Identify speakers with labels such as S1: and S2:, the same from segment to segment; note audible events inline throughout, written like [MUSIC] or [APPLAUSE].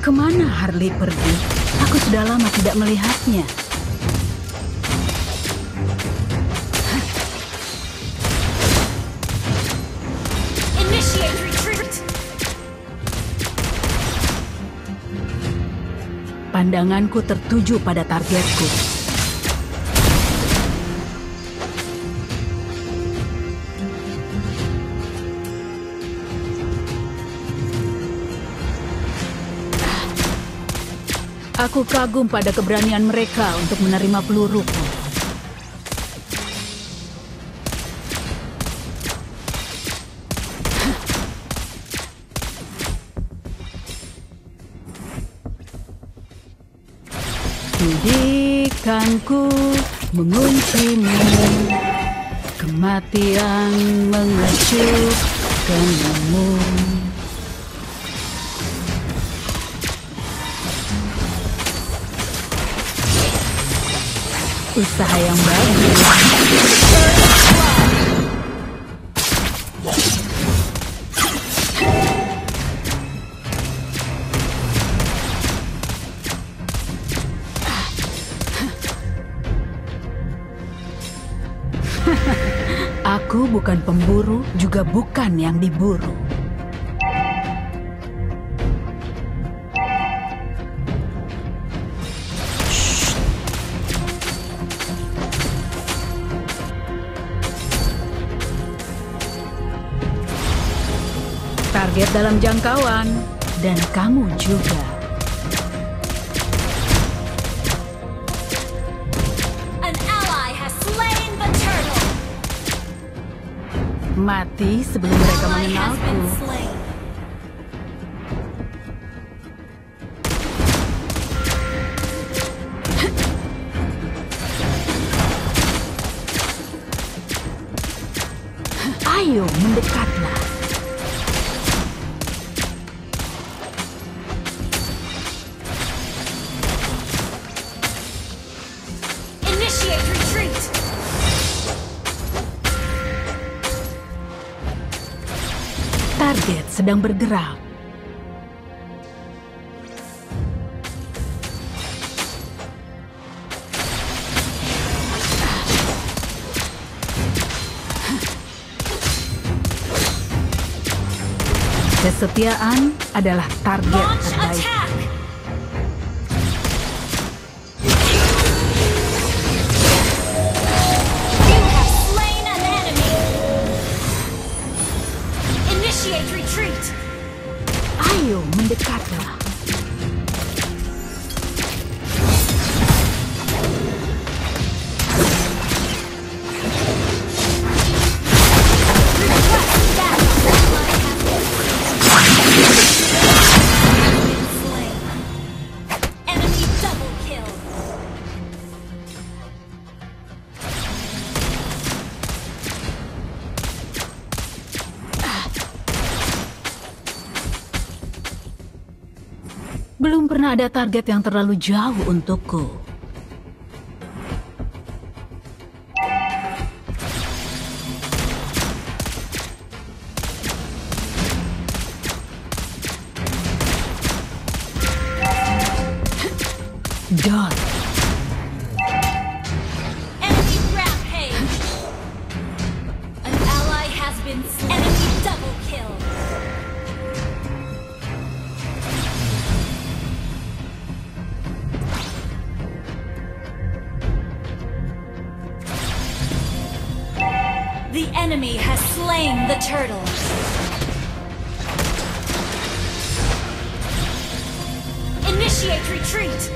S1: Ke mana Harley pergi? Aku sudah lama tidak melihatnya. Pandanganku tertuju pada targetku. Aku kagum pada keberanian mereka untuk menerima peluruku. Didikanku menguncimu Kematian mengecup kenamu Usaha yang bagus [LAUGHS] Aku bukan pemburu, juga bukan yang diburu. Target dalam jangkauan, dan kamu juga.
S2: An ally has slain the turtle!
S1: Mati sebelum mereka mengenalku. Sedang bergerak. Kesetiaan adalah target terbaik. Belum pernah ada target yang terlalu jauh untukku.
S2: Enemy has slain the turtle. Initiate retreat!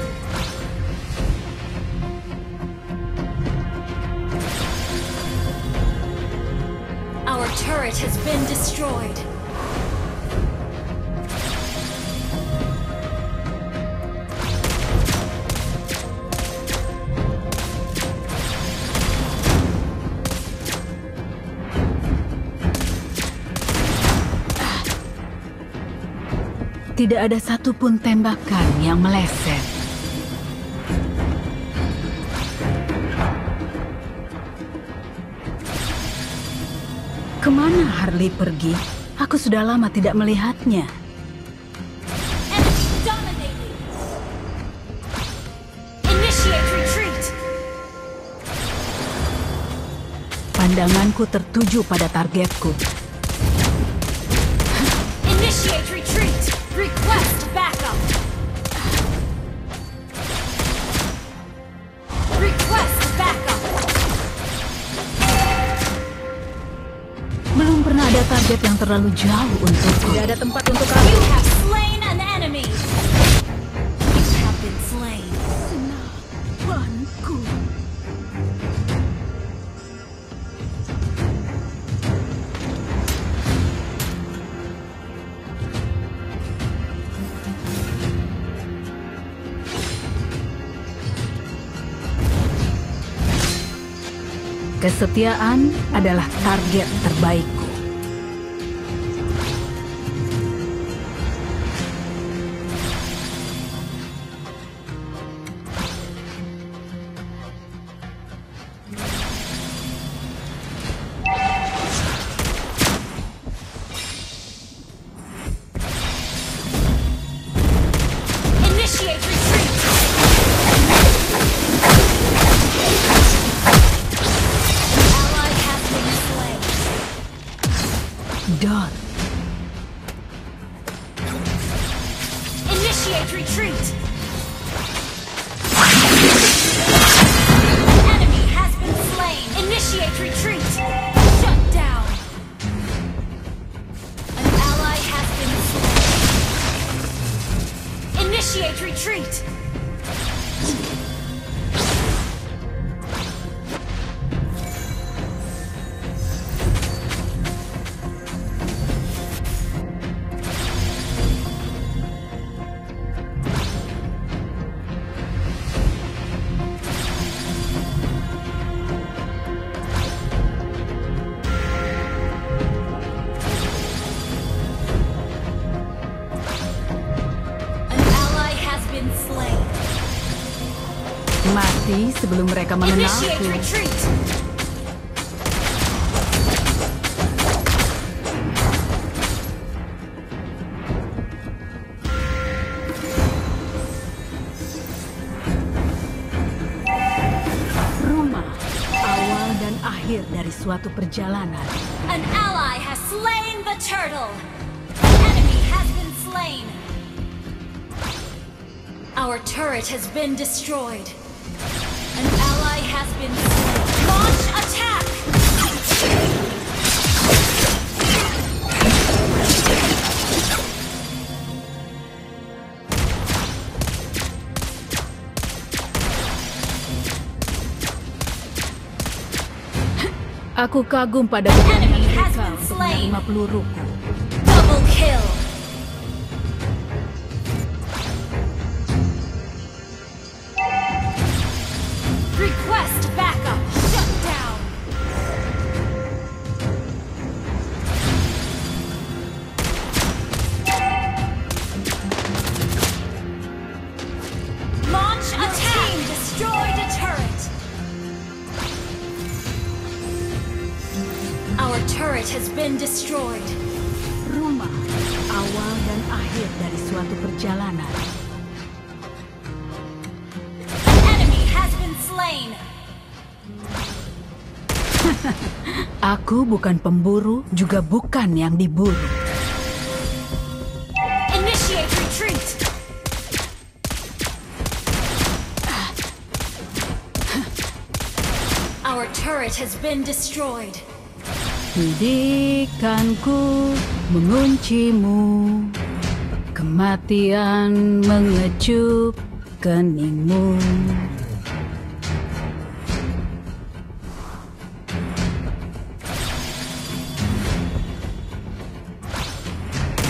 S2: Our turret has been destroyed.
S1: Tidak ada satupun tembakan yang meleset. Ke mana Harley pergi? Aku sudah lama tidak melihatnya. Pandanganku tertuju pada targetku.
S2: Initiate retreat. Request backup. Request backup.
S1: Belum pernah ada target yang terlalu jauh untukku. Tidak ada tempat untuk aku. Kesetiaan adalah target terbaikku. Mati sebelum mereka mengenalku. Rumah, awal dan akhir dari suatu perjalanan.
S2: An ally has slain the turtle. An enemy has been slain. Our turret has been destroyed. An ally has been slain. Launch attack!
S1: Aku kagum pada peluruku.
S2: Double kill! Our turret has been destroyed.
S1: Rumah, awal dan akhir dari suatu perjalanan.
S2: An enemy has been slain. [LAUGHS]
S1: Aku bukan pemburu, juga bukan yang diburu.
S2: Initiate retreat. Our turret has been destroyed.
S1: Didikanku menguncimu, kematian mengecup keningmu.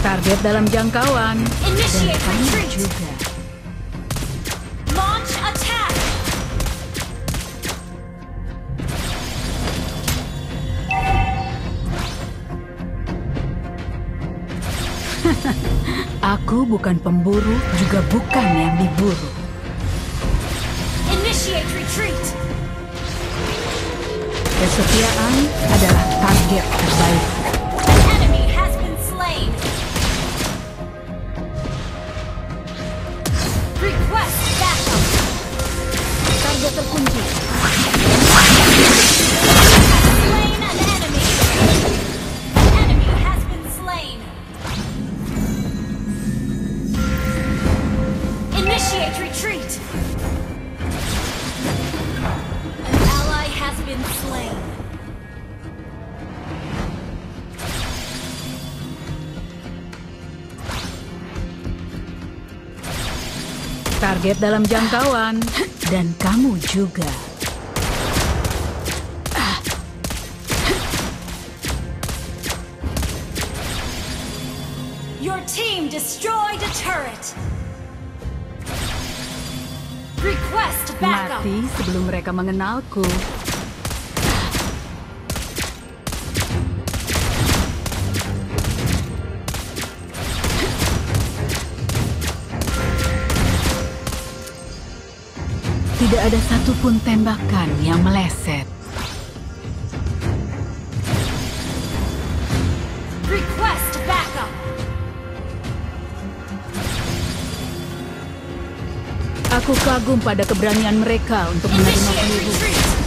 S1: Target dalam jangkauan dan kamu
S2: retreat.
S1: juga. Aku bukan pemburu, juga bukan yang diburu.
S2: Initiate retreat.
S1: Kesetiaan adalah target terbaik.
S2: An enemy has been slain. Request backup.
S1: Target terkunci. Target dalam jangkauan. Dan kamu juga.
S2: Your team destroyed a turret. Request backup.
S1: Mati sebelum mereka mengenalku. Tidak ada satupun tembakan yang meleset.
S2: Request backup.
S1: Aku kagum pada keberanian mereka untuk menerima peluru.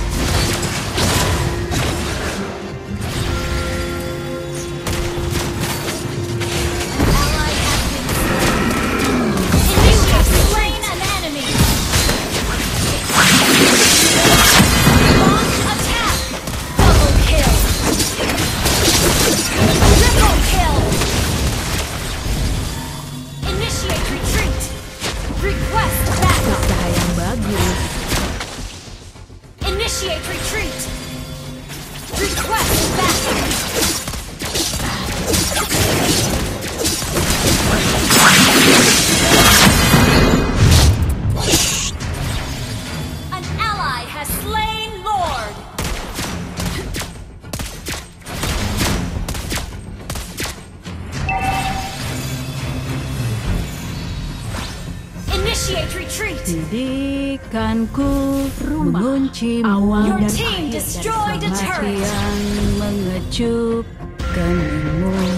S1: Didikanku rumah mengunci
S2: Your
S1: dan akhir dari
S2: turret.
S1: kematian mengejutkanmu.
S2: Request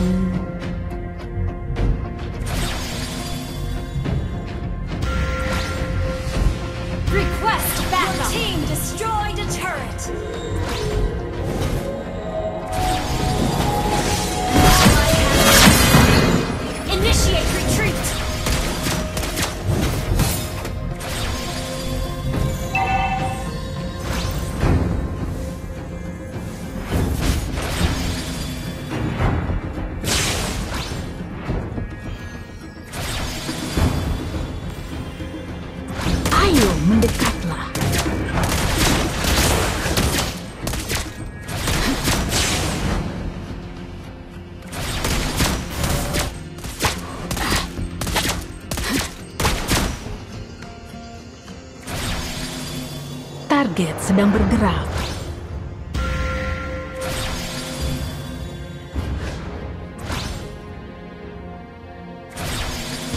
S1: Target sedang bergerak.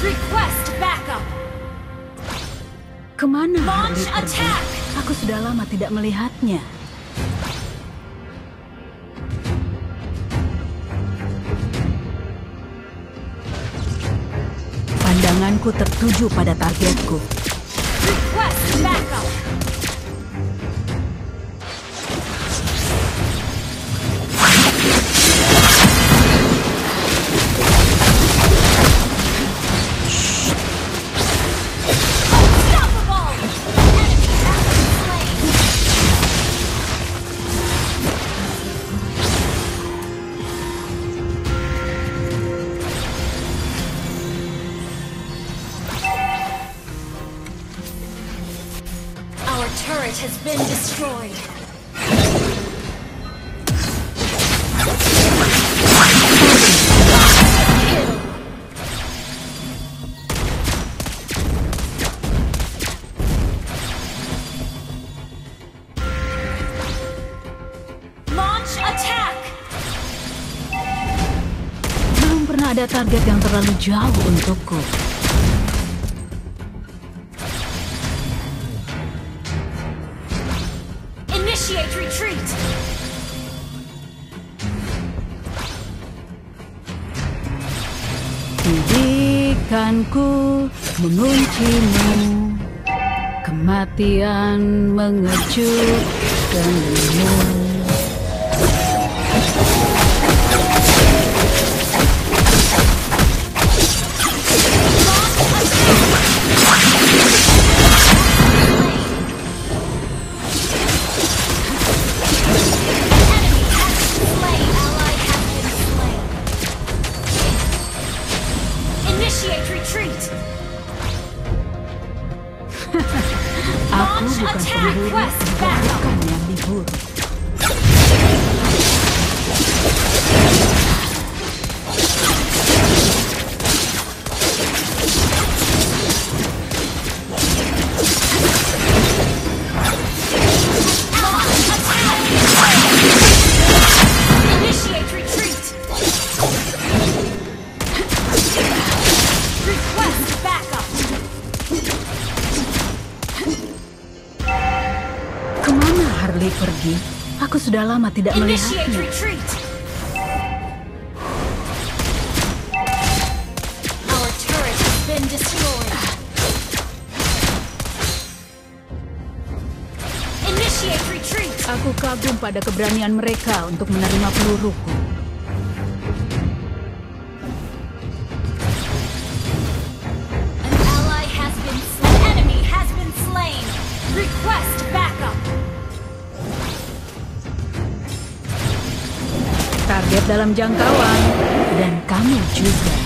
S2: Request backup. Ke
S1: mana Launch
S2: attack.
S1: Aku sudah lama tidak melihatnya. Pandanganku tertuju pada targetku.
S2: target yang terlalu jauh untukku.
S3: Initiate retreat.
S2: Bidikanku menguncimu, kematian mengejutkanmu. Yeah. lama tidak melihatnya. Aku kagum pada keberanian mereka untuk menerima peluruku. dalam jangkauan dan kami juga.